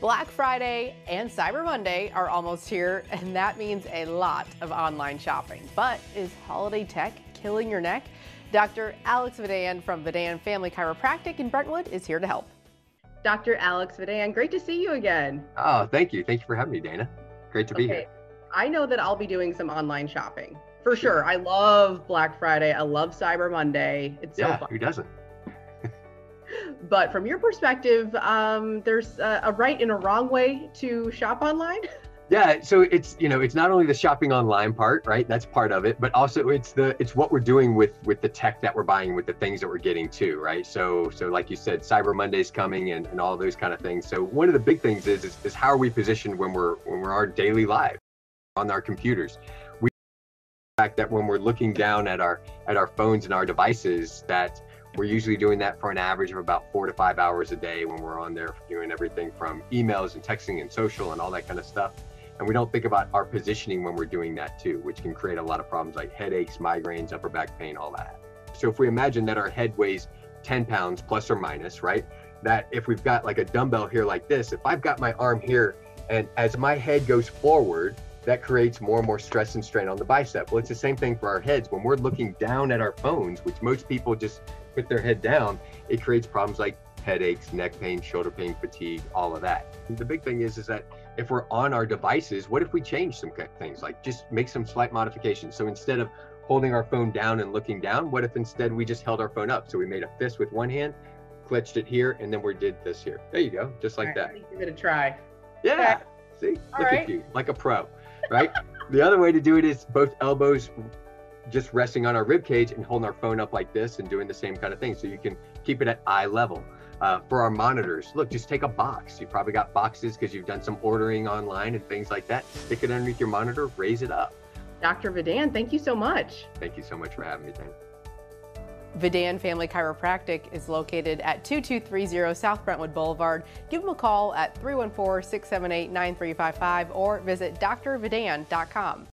Black Friday and Cyber Monday are almost here, and that means a lot of online shopping. But is holiday tech killing your neck? Dr. Alex Vidan from Vidan Family Chiropractic in Brentwood is here to help. Dr. Alex Vidan, great to see you again. Oh, thank you. Thank you for having me, Dana. Great to be Okay, here. I know that I'll be doing some online shopping for sure. I love Black Friday. I love Cyber Monday. It's so yeah, fun. who doesn't? But from your perspective, um, there's a, a right and a wrong way to shop online. Yeah, so it's you know it's not only the shopping online part, right? That's part of it, but also it's the it's what we're doing with with the tech that we're buying, with the things that we're getting too, right? So so like you said, Cyber Monday's coming and, and all those kind of things. So one of the big things is, is is how are we positioned when we're when we're our daily life on our computers? We fact that when we're looking down at our at our phones and our devices that we're usually doing that for an average of about four to five hours a day when we're on there doing everything from emails and texting and social and all that kind of stuff. And we don't think about our positioning when we're doing that too, which can create a lot of problems like headaches, migraines, upper back pain, all that. So if we imagine that our head weighs 10 pounds plus or minus, right? That if we've got like a dumbbell here like this, if I've got my arm here and as my head goes forward, that creates more and more stress and strain on the bicep. Well, it's the same thing for our heads. When we're looking down at our phones, which most people just put their head down, it creates problems like headaches, neck pain, shoulder pain, fatigue, all of that. The big thing is, is that if we're on our devices, what if we change some things, like just make some slight modifications? So instead of holding our phone down and looking down, what if instead we just held our phone up? So we made a fist with one hand, clutched it here, and then we did this here. There you go, just like All that. Give it a try. Yeah. See, All look right. at you, like a pro, right? the other way to do it is both elbows just resting on our rib cage and holding our phone up like this and doing the same kind of thing. So you can keep it at eye level. Uh, for our monitors, look, just take a box. You probably got boxes because you've done some ordering online and things like that. Stick it underneath your monitor, raise it up. Dr. Vidan, thank you so much. Thank you so much for having me, Dan. Vidan Family Chiropractic is located at 2230 South Brentwood Boulevard. Give them a call at 314 678 9355 or visit drvidan.com.